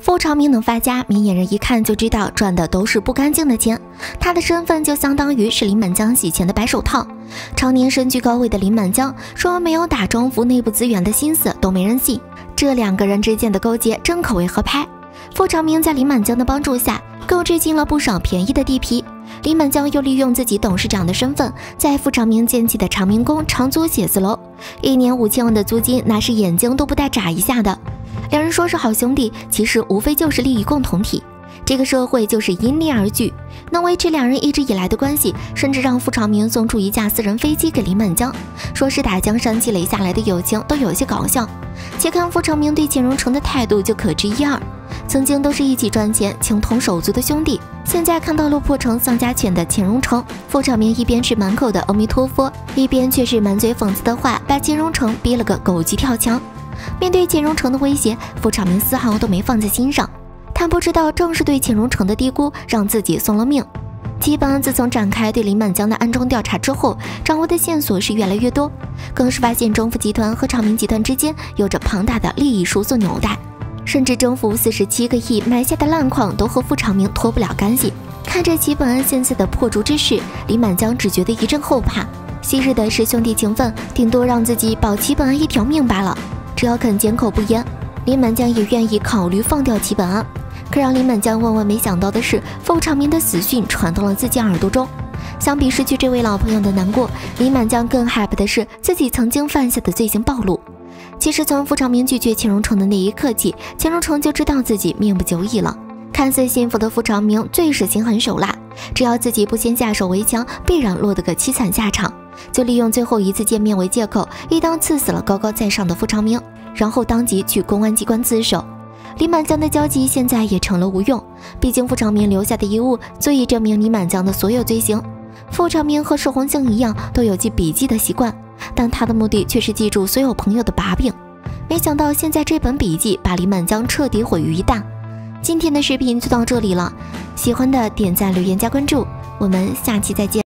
傅长明能发家，明眼人一看就知道赚的都是不干净的钱。他的身份就相当于是林满江洗钱的白手套。常年身居高位的林满江说没有打中服内部资源的心思都没人信。这两个人之间的勾结真可谓合拍。傅长明在林满江的帮助下，购置进了不少便宜的地皮。林满江又利用自己董事长的身份，在傅长明建起的长明宫长租写字楼，一年五千万的租金，那是眼睛都不带眨一下的。两人说是好兄弟，其实无非就是利益共同体。这个社会就是因利而聚，能维持两人一直以来的关系，甚至让傅长明送出一架私人飞机给林满江，说是打江山积累下来的友情，都有些搞笑。且看傅长明对钱荣成的态度就可知一二。曾经都是一起赚钱、情同手足的兄弟，现在看到落魄成丧家犬的钱荣成，傅长明一边是满口的阿弥陀佛，一边却是满嘴讽刺的话，把钱荣成逼了个狗急跳墙。面对钱荣成的威胁，傅长明丝毫都没放在心上。他不知道，正是对钱荣成的低估，让自己送了命。基本自从展开对林满江的暗中调查之后，掌握的线索是越来越多，更是发现中富集团和长明集团之间有着庞大的利益输送纽带。甚至征服四十七个亿埋下的烂矿都和傅长明脱不了干系。看着齐本安现在的破竹之势，李满江只觉得一阵后怕。昔日的师兄弟情分，顶多让自己保齐本安一条命罢了。只要肯缄口不言，林满江也愿意考虑放掉齐本安。可让林满江万万没想到的是，傅长明的死讯传到了自己耳朵中。相比失去这位老朋友的难过，林满江更害怕的是自己曾经犯下的罪行暴露。其实从傅长明拒绝钱荣成的那一刻起，钱荣成就知道自己命不久矣了。看似幸福的傅长明最是心狠手辣，只要自己不先下手为强，必然落得个凄惨下场。就利用最后一次见面为借口，一刀刺死了高高在上的傅长明，然后当即去公安机关自首。李满江的交集现在也成了无用，毕竟傅长明留下的遗物足以证明李满江的所有罪行。傅长明和石红星一样，都有记笔记的习惯。但他的目的却是记住所有朋友的把柄，没想到现在这本笔记把李满江彻底毁于一旦。今天的视频就到这里了，喜欢的点赞、留言、加关注，我们下期再见。